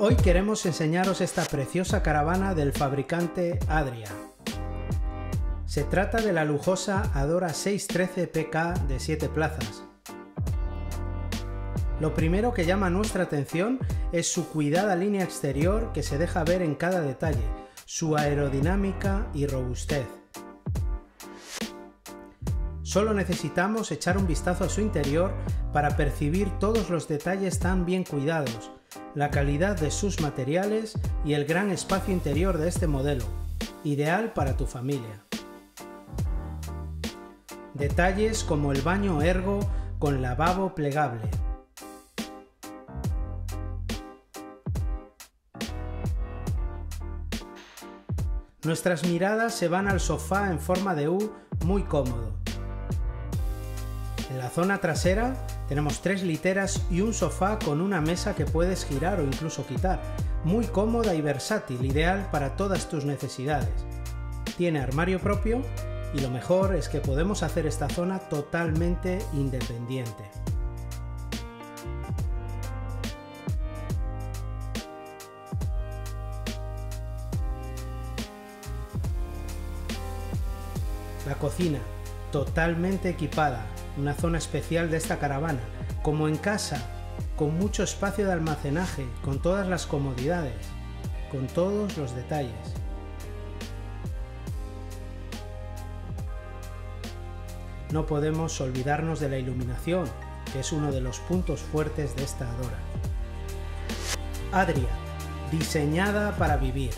Hoy queremos enseñaros esta preciosa caravana del fabricante Adria. Se trata de la lujosa Adora 613 PK de 7 plazas. Lo primero que llama nuestra atención es su cuidada línea exterior que se deja ver en cada detalle, su aerodinámica y robustez. Solo necesitamos echar un vistazo a su interior para percibir todos los detalles tan bien cuidados, la calidad de sus materiales y el gran espacio interior de este modelo, ideal para tu familia. Detalles como el baño ergo con lavabo plegable. Nuestras miradas se van al sofá en forma de U muy cómodo. En la zona trasera tenemos tres literas y un sofá con una mesa que puedes girar o incluso quitar. Muy cómoda y versátil, ideal para todas tus necesidades. Tiene armario propio y lo mejor es que podemos hacer esta zona totalmente independiente. La cocina, totalmente equipada, una zona especial de esta caravana, como en casa, con mucho espacio de almacenaje, con todas las comodidades, con todos los detalles. No podemos olvidarnos de la iluminación, que es uno de los puntos fuertes de esta Adora. Adria, diseñada para vivir.